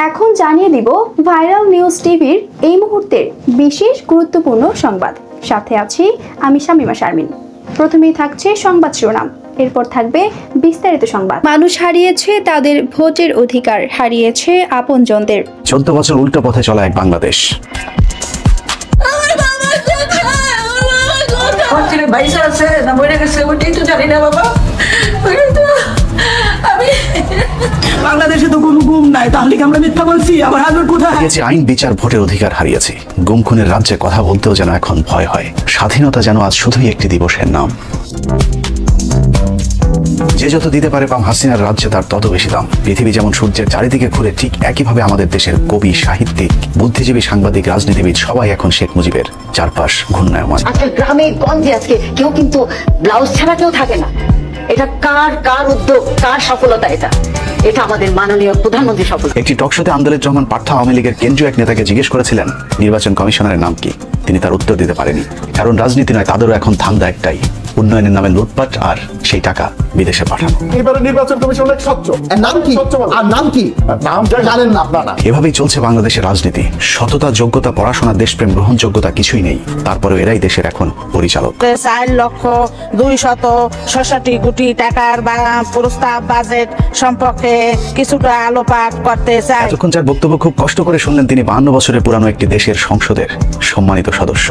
এখন জানিয়ে দিব ভাইরাল নিউজ টিভির এই মুহূর্তের বিশেষ গুরুত্বপূর্ণ সংবাদ সাথে আছি আমি শামিমা শারমিন প্রথমেই থাকছে সংবাদ শিরোনাম এরপর থাকবে বিস্তারিত সংবাদ মানুষ হারিয়েছে তাদের ভোটের অধিকার হারিয়েছে আপন আপনজনদের চোদ্দ বছর উল্টো পথে চলা এক বাংলাদেশ আমার ছেলে বাইসা আছে না মরে গেছে ওইটাই তো জানি না বাবা বাংলাদেশে তো কোনো গুম নাই তাহলে কি আমরা মিথ্যা বলছি? আমার হাজবেন্ড কোথায়? হারিয়েছে আইন বিচার ভোটের অধিকার হারিয়েছি। গুম খুনের রাজ্যে কথা বলতেও যেন এখন ভয় হয়। স্বাধীনতা যেন আজ শুধুই একটি দিবসের নাম। যে যত দিতে পারে পাম হাসিনার রাজ্যে তার তত বেশি দাম। পৃথিবী যেমন সূর্যের চারিদিকে ঘুরে ঠিক একইভাবে আমাদের দেশের কবি সাহিত্যিক বুদ্ধিজীবী সাংবাদিক রাজনীতিবিদ সবাই এখন শেখ মুজিবের চারপাশ ঘূর্ণায়মান। আজকে গ্রামে গঞ্জে আজকে কেউ কিন্তু ব্লাউজ ছাড়া কেউ থাকে না। এটা কার কার উদ্যোগ, কার সফলতা এটা? এটা আমাদের মাননীয় প্রধানমন্ত্রী সফল একটি টকশোতে আন্দোলন রহমান পার্থ আওয়ামী লীগের কেন্দ্রীয় এক নেতাকে জিজ্ঞেস করেছিলেন, নির্বাচন কমিশনারের নাম কি? তিনি তার উত্তর দিতে পারেনি কারণ রাজনীতি নয়, তাদেরও এখন ধান্দা একটাই। উন্নয়নের নামে লুটপাট আর সেই টাকা বিদেশে পাঠানো এবারে নির্বাচন কমিশন অনেক স্বচ্ছ। এর নাম কি? আর নাম কি? নাম জানেন না আপনারা। এভাবেই চলছে বাংলাদেশের রাজনীতি। সততা যোগ্যতা পড়াশোনা দেশপ্রেম গ্রহণযোগ্যতা কিছুই নেই। তারপরেও এরাই দেশের এখন পরিচালক। চার লক্ষ দুই শত ছষট্টি কোটি টাকার বা প্রস্তাব বাজেট সম্পর্কে কিছুটা আলোপাত করতে চাই। এতক্ষণ যার বক্তব্য খুব কষ্ট করে শুনলেন তিনি বাহান্ন বছরের পুরানো একটি দেশের সংসদের সম্মানিত সদস্য।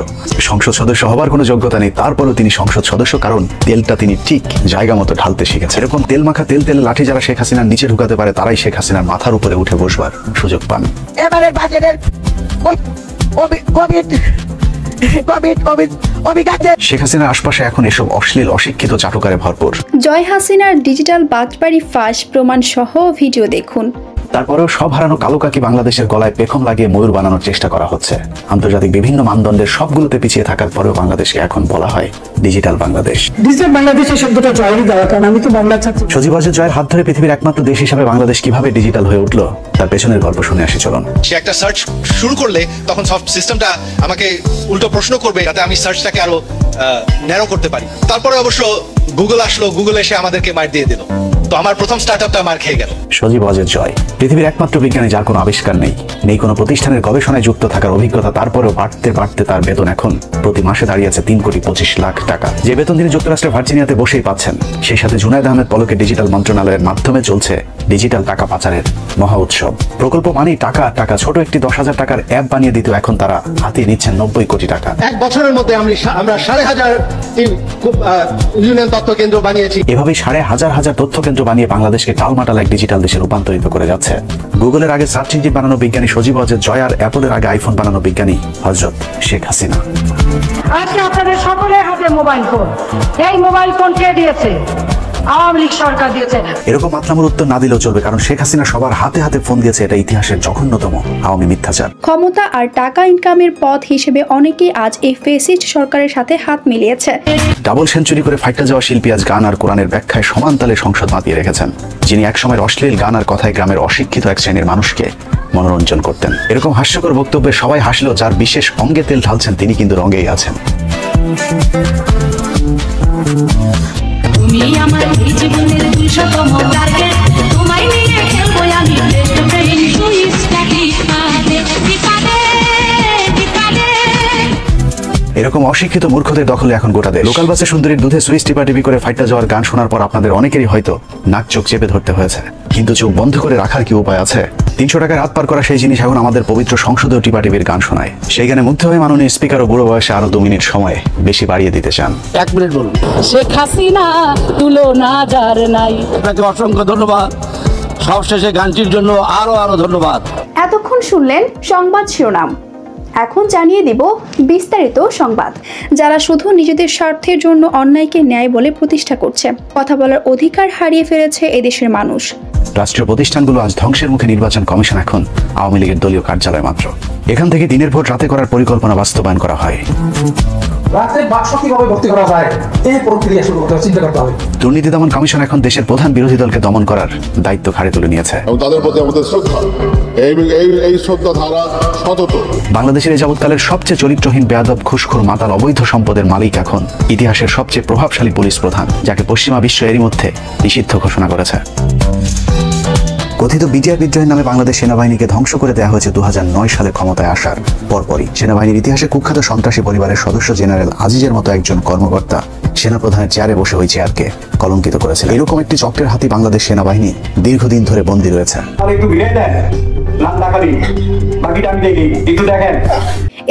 সংসদ সদস্য হবার কোনো যোগ্যতা নেই তারপরেও তিনি সংসদ সদস্য কারণ তেলটা তিনি ঠিক জায়গা মতো ঢালতে শিখেছে। এরকম তেল মাখা তেল তেলে লাঠি যারা শেখ হাসিনার নিচে ঢুকাতে পারে তারাই শেখ হাসিনার মাথার উপরে উঠে বসবার সুযোগ পান। এবারের বাজেটের কোভিড শেখ হাসিনার আশপাশে এখন এসব অশ্লীল অশিক্ষিত চাটুকারে ভরপুর। জয় হাসিনার ডিজিটাল বাজবাড়ি ফাঁস প্রমাণ সহ ভিডিও দেখুন। তারপরেও সব হারানো কালো কাকি বাংলাদেশের গলায় পেখম লাগিয়ে ময়ূর বানানোর চেষ্টা করা হচ্ছে। আন্তর্জাতিক বিভিন্ন মানদণ্ডের সবগুলোতে পিছিয়ে থাকার পরেও বাংলাদেশকে এখন বলা হয় ডিজিটাল বাংলাদেশ। ডিজিটাল বাংলাদেশের শব্দটা জয়েরই দেওয়া কারণ আমি তো বাংলা ছাত্র। সজীব জয়ের হাত ধরে পৃথিবীর একমাত্র দেশ হিসাবে বাংলাদেশ কীভাবে ডিজিটাল হয়ে উঠল তার পেছনের গল্প শুনে আসি চলুন। সে একটা সার্চ শুরু করলে তখন সব সিস্টেমটা আমাকে উল্টো প্রশ্ন করবে যাতে আমি সার্চটাকে আরও ন্যারো করতে পারি। তারপরে অবশ্য গুগল আসলো গুগল এসে আমাদেরকে মার দিয়ে দিল। তো আমার প্রথম স্টার্ট আপটা মার খেয়ে গেল। সজীব অজের জয়। পৃথিবীর একমাত্র বিজ্ঞানী যার কোনো আবিষ্কার নেই। নেই কোনো প্রতিষ্ঠানের গবেষণায় যুক্ত থাকার অভিজ্ঞতা, তারপরেও বাড়তে বাড়তে তার বেতন এখন প্রতি মাসে দাঁড়িয়েছে তিন কোটি পঁচিশ লাখ টাকা। যে বেতন তিনি যুক্তরাষ্ট্রের ভার্জিনিয়াতে বসেই পাচ্ছেন, সেই সাথে জুনায়দ আহমেদ পলকে ডিজিটাল মন্ত্রণালয়ের মাধ্যমে চলছে ডিজিটাল টাকা পাচারের মহা উৎসব। প্রকল্প মানেই টাকা টাকা ছোট একটি দশ হাজার টাকার অ্যাপ বানিয়ে দিত এখন তারা হাতিয়ে নিচ্ছেন নব্বই কোটি টাকা। এক বছরের মধ্যে আমরা সাড়ে হাজার ইউনিয়ন তথ্য কেন্দ্র বানিয়েছি। এভাবেই সাড়ে হাজার হাজার তথ্য কেন্দ্র বানিয়ে বাংলাদেশকে টালমাটাল এক ডিজিটাল দেশে রূপান্তরিত করে যাচ্ছে। গুগলের আগে সার্চ ইঞ্জিন বানানো বিজ্ঞানী সজীব অজয় জয় আর অ্যাপলের আগে আইফোন বানানো বিজ্ঞানী হজরত শেখ হাসিনা। আজকে আপনাদের সকলের হাতে মোবাইল ফোন এই মোবাইল ফোন কে দিয়েছে? আওয়ামী লীগ সরকার দিয়েছে। এরকম মাতলামুর উত্তর না দিলেও চলবে কারণ শেখ হাসিনা সবার হাতে হাতে ফোন দিয়েছে এটা ইতিহাসের জঘন্যতম আওয়ামী মিথ্যাচার। ক্ষমতা আর টাকা ইনকামের পথ হিসেবে অনেকেই আজ এই ফেসিস্ট সরকারের সাথে হাত মিলিয়েছে। ডাবল সেঞ্চুরি করে ফাইটটা যাওয়া শিল্পী আজ গান আর কোরআনের ব্যাখ্যায় সমান তালে সংসদ মাতিয়ে রেখেছেন যিনি একসময় অশ্লীল গান আর কথায় গ্রামের অশিক্ষিত এক শ্রেণির মানুষকে মনোরঞ্জন করতেন। এরকম হাস্যকর বক্তব্যে সবাই হাসলেও যার বিশেষ অঙ্গে তেল ঢালছেন তিনি কিন্তু রঙেই আছেন। এরকম অশিক্ষিত মূর্খদের দখলে এখন গোটা দেশ। লোকাল বাসে সুন্দরীর দুধে সুইচ টিপি করে ফাইটটা যাওয়ার গান শোনার পর আপনাদের অনেকেরই হয়তো নাক চোখ চেপে ধরতে হয়েছে। কিন্তু চোখ বন্ধ করে রাখার কি উপায় আছে? তিনশো টাকায় রাত পার করা সেই জিনিস এখন আমাদের পবিত্র সংসদীয় টিপাটিপির গান শোনায়। সেই গানে মুগ্ধ হয়ে মাননীয় স্পিকার ও বুড়ো বয়সে আরও দু মিনিট সময় বেশি বাড়িয়ে দিতে চান। এক মিনিট বলুন। শেখ হাসিনা তুলনা যার নাই। আপনাকে অসংখ্য ধন্যবাদ। সবশেষে গানটির জন্য আরও আরও ধন্যবাদ। এতক্ষণ শুনলেন সংবাদ শিরোনাম। এখন জানিয়ে দিব বিস্তারিত সংবাদ। যারা শুধু নিজেদের স্বার্থের জন্য অন্যায়কে ন্যায় বলে প্রতিষ্ঠা করছে, কথা বলার অধিকার হারিয়ে ফেলেছে এদেশের মানুষ। রাষ্ট্রীয় প্রতিষ্ঠানগুলো আজ ধ্বংসের মুখে নির্বাচন কমিশন এখন, আওয়ামী লীগের দলীয় কার্যালয় মাত্র। এখান থেকে দিনের ভোট রাতে করার পরিকল্পনা বাস্তবায়ন করা হয়। রাতে বাক্স কীভাবে ভর্তি করা যায় এই প্রক্রিয়া শুরু করতে চিন্তা করতে হবে। দুর্নীতি দমন কমিশন এখন দেশের প্রধান বিরোধী দলকে দমন করার দায়িত্ব ঘাড়ে তুলে নিয়েছে। তাদের প্রতি আমাদের শ্রদ্ধা। এই এই এই শ্রদ্ধা ধারা সতত। বাংলাদেশের এই যাবৎকালের সবচেয়ে চরিত্রহীন বেয়াদব ঘুষখোর মাতাল অবৈধ সম্পদের মালিক এখন ইতিহাসের সবচেয়ে প্রভাবশালী পুলিশ প্রধান যাকে পশ্চিমা বিশ্ব এরই মধ্যে নিষিদ্ধ ঘোষণা করেছে। কথিত বিটিআর বিদ্রোহের নামে বাংলাদেশ সেনাবাহিনীকে ধ্বংস করে দেওয়া হয়েছে দুহাজার নয় সালে ক্ষমতায় আসার পরপরই। সেনাবাহিনীর ইতিহাসে কুখ্যাত সন্ত্রাসী পরিবারের সদস্য জেনারেল আজিজের মতো একজন কর্মকর্তা সেনাপ্রধানের চেয়ারে বসে ওই চেয়ারকে কলঙ্কিত করেছিল এরকম একটি চক্রের হাতি বাংলাদেশ সেনাবাহিনী দীর্ঘদিন ধরে বন্দী রয়েছে।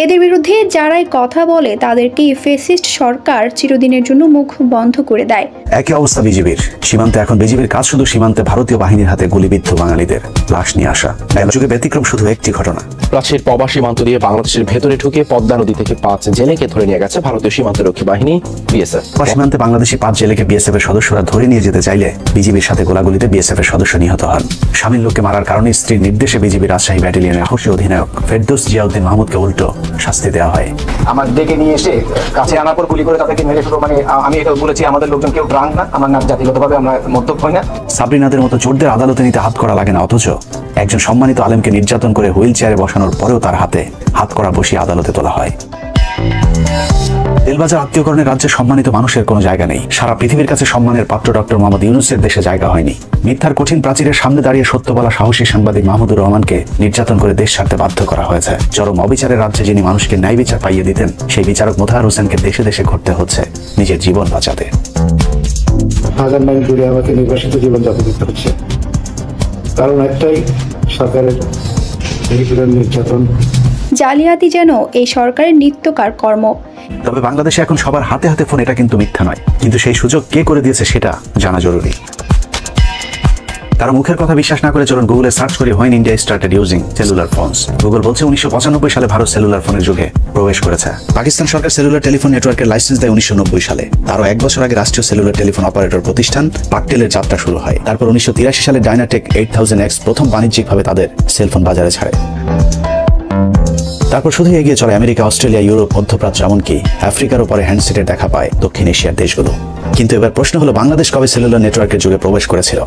এদের বিরুদ্ধে যারাই কথা বলে তাদেরকে ফেসিস্ট সরকার চিরদিনের জন্য মুখ বন্ধ করে দেয়। একই অবস্থা বিজিবির। সীমান্তে এখন বিজিবির কাজ শুধু সীমান্তে ভারতীয় বাহিনীর হাতে গুলিবিদ্ধ বাঙালিদের। লাশ নিয়ে আসা। যুগে ব্যতিক্রম শুধু একটি ঘটনা। প্রাচীর পবা সীমান্ত দিয়ে বাংলাদেশের ভেতরে ঢুকে পদ্মা নদী থেকে পাঁচ জেলেকে ধরে নিয়ে গেছে ভারতীয় সীমান্ত রক্ষী বাহিনী বিএসএফ। সীমান্তে বাংলাদেশি পাঁচ জেলেকে বিএসএফ এর সদস্যরা ধরে নিয়ে যেতে চাইলে বিজিবির সাথে গোলাগুলিতে বিএসএফ এর সদস্য নিহত হন। স্বামীর লোককে মারার কারণে স্ত্রীর নির্দেশে বিজিবি রাজশাহী ব্যাটালিয়নের সাহসী অধিনায়ক ফেরদৌস জিয়াউদ্দিন মাহমুদকে উল্টো। শাস্তি দেওয়া হয়। আমার ডেকে নিয়ে এসে কাছে আনার পর গুলি করে তাদেরকে মেরে ফেলো মানে আমি এটা বলেছি, আমাদের লোকজন কেউ ড্রাঙ্ক না, আমার নাম জাতিগতভাবে আমরা মদ্যপ হই না। সাবরিনাদের মতো চোরদের আদালতে নিতে হাত করা লাগে না, অথচ একজন সম্মানিত আলেমকে নির্যাতন করে হুইল চেয়ারে বসানোর পরেও তার হাতে হাত করা বসিয়ে আদালতে তোলা হয়। তেলবাজার আত্মীয়করণের রাজ্যে সম্মানিত মানুষের কোনো জায়গা নেই। সারা পৃথিবীর কাছে সম্মানের পাত্র ডক্টর মোহাম্মদ ইউনুসের দেশে জায়গা হয়নি। মিথ্যার কঠিন প্রাচীরের সামনে দাঁড়িয়ে সত্য বলা সাহসী সাংবাদিক মাহমুদুর রহমানকে নির্যাতন করে দেশ ছাড়তে বাধ্য করা হয়েছে। চরম অবিচারের রাজ্যে যিনি মানুষকে ন্যায় বিচার পাইয়ে দিতেন সেই বিচারক মোতাহার হোসেনকে দেশে দেশে ঘুরতে হচ্ছে নিজের জীবন বাঁচাতে। হাজার মাইল দূরে আমাকে নির্বাসিত জীবনযাপন করতে হচ্ছে। কারণ একটাই সরকারের নির্যাতন। জালিয়াতি যেন এই সরকারের নিত্যকার কর্ম। তবে বাংলাদেশে এখন সবার হাতে হাতে ফোন, এটা কিন্তু মিথ্যা নয়। কিন্তু সেই সুযোগ কে করে দিয়েছে সেটা জানা জরুরি। কারও মুখের কথা বিশ্বাস না করে চলুন গুগলে সার্চ করি when India started using cellular phones Google বলছে উনিশশো পঁচানব্বই সালে ভারত সেলুলার ফোনের যুগে প্রবেশ করেছে। পাকিস্তান সরকার সেলুলার টেলিফোন নেটওয়ার্কের লাইসেন্স দেয় উনিশশো নব্বই সালে। তারও এক বছর আগে রাষ্ট্রীয় সেলুলার টেলিফোন অপারেটর প্রতিষ্ঠান পাকটেলের যাত্রা শুরু হয়। তারপর উনিশশো তিরাশি সালে ডাইনাটেক এইট থাউজেন্ড এক্স প্রথম বাণিজ্যিকভাবে তাদের সেলফোন বাজারে ছাড়ে। তারপর শুধু এগিয়ে চলে আমেরিকা, অস্ট্রেলিয়া, ইউরোপ, মধ্যপ্রাচ্য, এমনকি আফ্রিকার উপরে হ্যান্ডসেটের দেখা পায় দক্ষিণ এশিয়ার দেশগুলো। কিন্তু এবার প্রশ্ন হলো, বাংলাদেশ কবে সেলুলার নেটওয়ার্কের যুগে প্রবেশ করেছিল?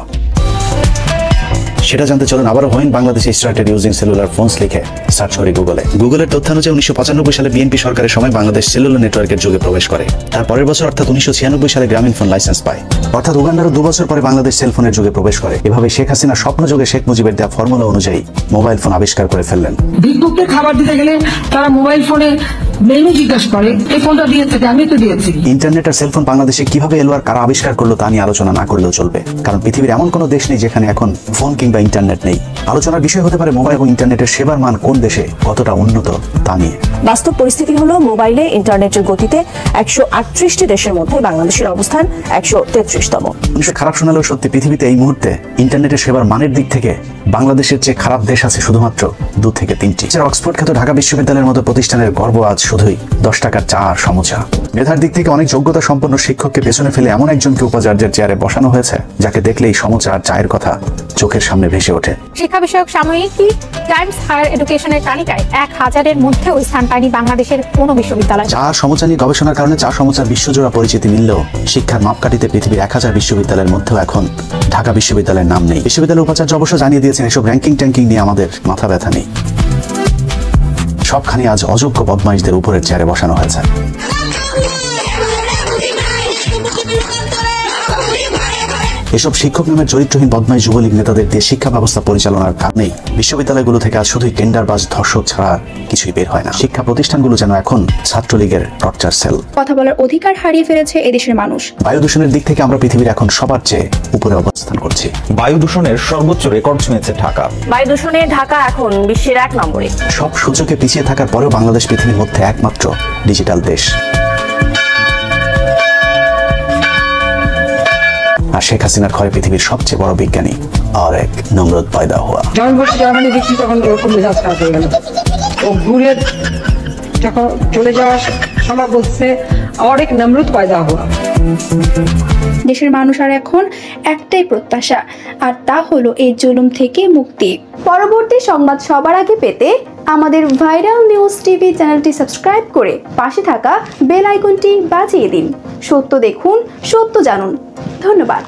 সেটা জানতে চলুন, আবারও হইন বাংলাদেশে স্টার্টেড ইউজিং সেলুলার ফোনস লিখে সার্চ করি গুগলে। গুগলের তথ্যানুযায়ী উনিশশো পঁচানব্বই সালে বিএনপি সরকারের সময় বাংলাদেশ সেলুলার নেটওয়ার্কের যুগে প্রবেশ করে। তার পরের বছর অর্থাৎ উনিশশো ছিয়ানব্বই সালে গ্রামীণ ফোন লাইসেন্স পায়। অর্থাৎ উগান্ডারও দু বছর পরে বাংলাদেশ সেলফোনের যুগে প্রবেশ করে। এভাবে শেখ হাসিনা স্বপ্ন যুগে শেখ মুজিবের দেওয়া ফর্মুলা অনুযায়ী মোবাইল ফোন আবিষ্কার করে ফেললেন। ভিক্ষুককে খাবার দিতে গেলে তারা মোবাইল ফোনে মেনু জিজ্ঞাসা করে, এই ফোনটা দিয়েছে আমি তো দিয়েছি। ইন্টারনেট আর সেলফোন বাংলাদেশে কীভাবে এলো আর কারা আবিষ্কার করল তা নিয়ে আলোচনা না করলেও চলবে। কারণ পৃথিবীর এমন কোনো দেশ নেই যেখানে এখন ফোন কিংবা ইন্টারনেট নেই। আলোচনার বিষয় হতে পারে মোবাইল এবং ইন্টারনেটের সেবার মান কোন দেশে কতটা উন্নত তা নিয়ে। বাস্তব পরিস্থিতি হলো মোবাইলে ইন্টারনেটের গতিতে একশো আটত্রিশটি দেশের মধ্যে বাংলাদেশের অবস্থান একশো তেত্রিশতম। মানুষের খারাপ শোনালেও সত্যি পৃথিবীতে এই মুহূর্তে ইন্টারনেটের সেবার মানের দিক থেকে বাংলাদেশের চেয়ে খারাপ দেশ আছে শুধুমাত্র দু থেকে তিনটি। অক্সফোর্ড খ্যাত ঢাকা বিশ্ববিদ্যালয়ের মতো প্রতিষ্ঠানের গর্ব আজ শুধুই দশ টাকার চা আর সমচা। মেধার দিক থেকে অনেক যোগ্যতা সম্পন্ন শিক্ষককে পেছনে ফেলে এমন একজনকে উপাচার্যের চেয়ারে বসানো হয়েছে যাকে দেখলেই সমচা আর চায়ের কথা চোখের সামনে ভেসে ওঠে। শিক্ষা বিষয়ক সাময়িকী টাইমস হায়ার এডুকেশনের তালিকায় এক হাজারের মধ্যেও স্থান পায়নি বাংলাদেশের কোনো বিশ্ববিদ্যালয়। চা সমচা নিয়ে গবেষণার কারণে চা সমচার বিশ্বজোড়া পরিচিতি মিললেও শিক্ষার মাপকাঠিতে পৃথিবীর এক হাজার বিশ্ববিদ্যালয়ের মধ্যেও এখন ঢাকা বিশ্ববিদ্যালয়ের নাম নেই। বিশ্ববিদ্যালয়ের উপাচার্য অবশ্য জানিয়ে দিয়েছেন, এসব র্যাঙ্কিং ট্যাঙ্কিং নিয়ে আমাদের মাথা ব্যথা নেই। সবখানে আজ অযোগ্য বদমাইশদের উপরের চেয়ারে বসানো হয়েছে। এসব শিক্ষক নামের চরিত্রহীন বদমাইশ যুবলীগ নেতাদের দিয়ে শিক্ষা ব্যবস্থা পরিচালনার কারণেই বিশ্ববিদ্যালয়গুলো থেকে আজ শুধুই টেন্ডারবাজ ধর্ষক ছাড়া কিছুই বের হয় না। শিক্ষা প্রতিষ্ঠানগুলো যেন এখন ছাত্রলীগের টর্চার সেল। কথা বলার অধিকার হারিয়ে ফেলেছে এদেশের মানুষ। বায়ু দূষণের দিক থেকে আমরা পৃথিবীর এখন সবার চেয়ে উপরে অবস্থান করছি। বায়ু দূষণের সর্বোচ্চ রেকর্ড ছুঁয়েছে ঢাকা। বায়ু দূষণে ঢাকা এখন বিশ্বের এক নম্বরে। সব সূচকে পিছিয়ে থাকার পরেও বাংলাদেশ পৃথিবীর মধ্যে একমাত্র ডিজিটাল দেশ। আর শেখ হাসিনার ক্ষয়ে পৃথিবীর সবচেয়ে বড় বিজ্ঞানী আর এক নমরত পয়দা হওয়া। যখন বলছি জার্মানি দেখছি, তখন ওরকম মেজাজ খারাপ হয়ে গেল। ও ঘুরে যখন চলে যাওয়ার সময় বলছে, আর এক নম্রত পয়দা হওয়া। দেশের মানুষ আর এখন একটাই প্রত্যাশা, আর তা হলো এই জুলুম থেকে মুক্তি। পরবর্তী সংবাদ সবার আগে পেতে আমাদের ভাইরাল নিউজ টিভি চ্যানেলটি সাবস্ক্রাইব করে পাশে থাকা বেল আইকনটি বাজিয়ে দিন। সত্য দেখুন, সত্য জানুন। ধন্যবাদ।